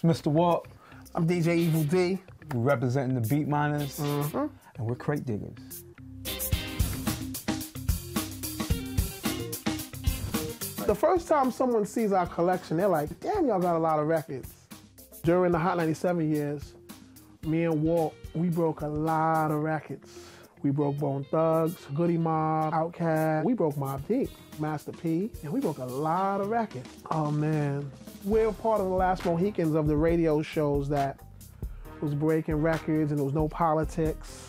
It's Mr. Walt. I'm DJ Evil Dee. We're representing the Beatminerz, mm-hmm. and we're crate diggers. The first time someone sees our collection, they're like, damn, y'all got a lot of records. During the Hot 97 years, me and Walt, we broke a lot of records. We broke Bone Thugs, Goodie Mob, Outkast. We broke Mobb Deep, Master P, and we broke a lot of records. Oh man, we're part of the last Mohicans of the radio shows that was breaking records and there was no politics.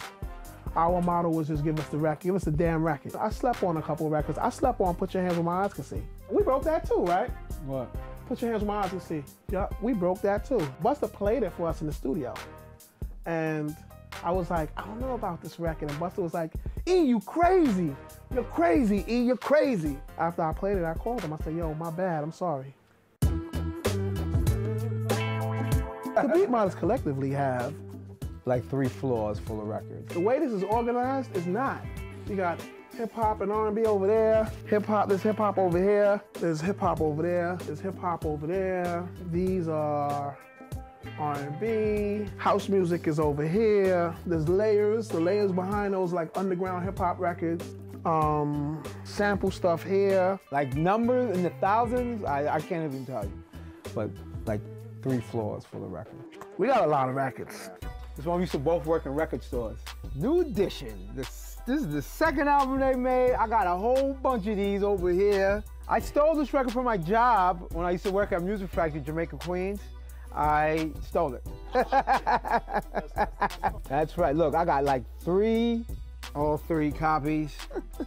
Our motto was just give us the record, give us the damn record. I slept on a couple of records. I slept on Put Your Hands Where My Eyes Can See. We broke that too, right? What? Put Your Hands Where My Eyes Can See. Yeah, we broke that too. Busta played it for us in the studio. And I was like, I don't know about this record. And Busta was like, E, you crazy. You're crazy, E, you're crazy. After I played it, I called him. I said, yo, my bad, I'm sorry. the Beatminerz collectively have Like three floors full of records. the way this is organized is not. You got hip hop and R&B over there. Hip hop, there's hip hop over here. There's hip hop over there. There's hip hop over there. These are R&B. House music is over here. There's layers. The layers behind those like underground hip hop records. Um, sample stuff here. Like numbers in the thousands, I, I can't even tell you. But like three floors for the record. We got a lot of records. This one we used to both work in record stores. New Edition. This, this is the second album they made. I got a whole bunch of these over here. I stole this record from my job when I used to work at Music Factory, Jamaica, Queens. I stole it. That's right. Look, I got like three, all three copies.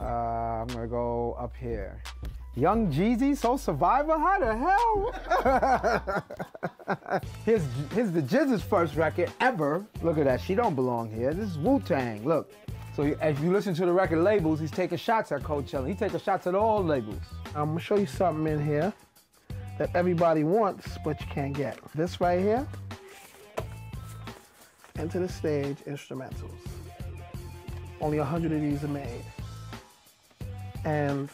uh, I'm gonna go up here. Young Jeezy, Soul Survivor? How the hell? here's, here's the Jizz's first record ever. Look at that, she don't belong here. This is Wu-Tang, look. So if you listen to the record labels, he's taking shots at Coachella. He's taking shots at all labels. I'm gonna show you something in here that everybody wants, but you can't get. This right here, Enta Da Stage instrumentals. Only 100 of these are made. And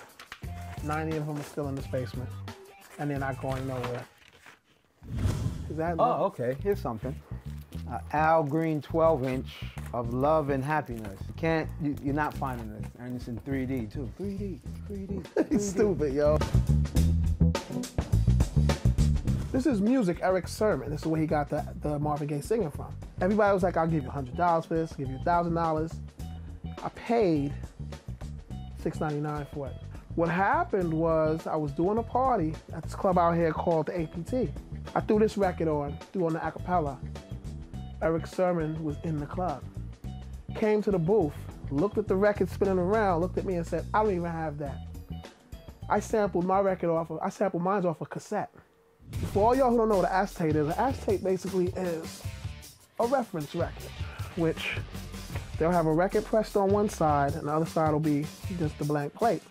90 of them are still in this basement. And they're not going nowhere. Is that Oh, okay, here's something. Uh, Al Green 12 inch of Love and Happiness. You can't, you, you're not finding this. And it's in 3D too. 3D, 3D. 3D. He's stupid, yo. This is music, Erick Sermon. This is where he got the, the Marvin Gaye singing from. Everybody was like, I'll give you $100 for this, I'll give you $1,000. I paid $6.99 for it. What happened was I was doing a party at this club out here called the APT. I threw this record on, threw on the acapella. Erick Sermon was in the club. Came to the booth, looked at the record spinning around, looked at me and said, I don't even have that. I sampled my record off of, I sampled mine off a cassette. For all y'all who don't know what an acetate is, an acetate basically is a reference record, which they'll have a record pressed on one side and the other side will be just the blank plate.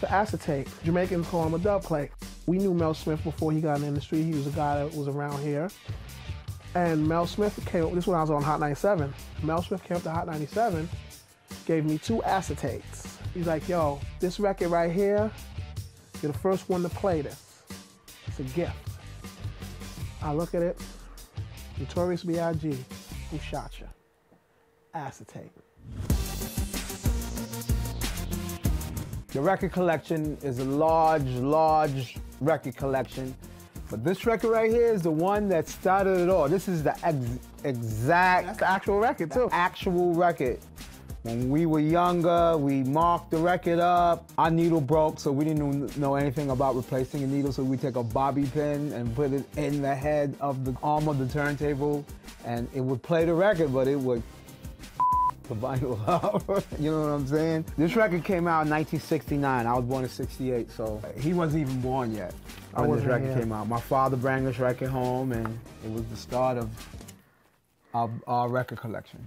The acetate, Jamaicans call him a dub plate. We knew Mel Smith before he got in the industry. He was a guy that was around here. And Mel Smith came, this was when I was on Hot 97. Mel Smith came up to Hot 97, gave me two acetates. He's like, yo, this record right here, you're the first one to play this. It's a gift. I look at it, Notorious B.I.G., who shot you? Acetate. The record collection is a large, large record collection. But this record right here is the one that started it all. This is the ex exact That's the actual record, too. actual record. When we were younger, we marked the record up. Our needle broke, so we didn't know anything about replacing a needle, so we take a bobby pin and put it in the head of the arm of the turntable, and it would play the record, but it would the vinyl up. you know what I'm saying? This record came out in 1969. I was born in 68, so uh, he wasn't even born yet I when this record here. came out. My father brought this record home, and it was the start of our, our record collection.